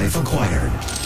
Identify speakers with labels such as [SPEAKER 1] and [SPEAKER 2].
[SPEAKER 1] live acquired.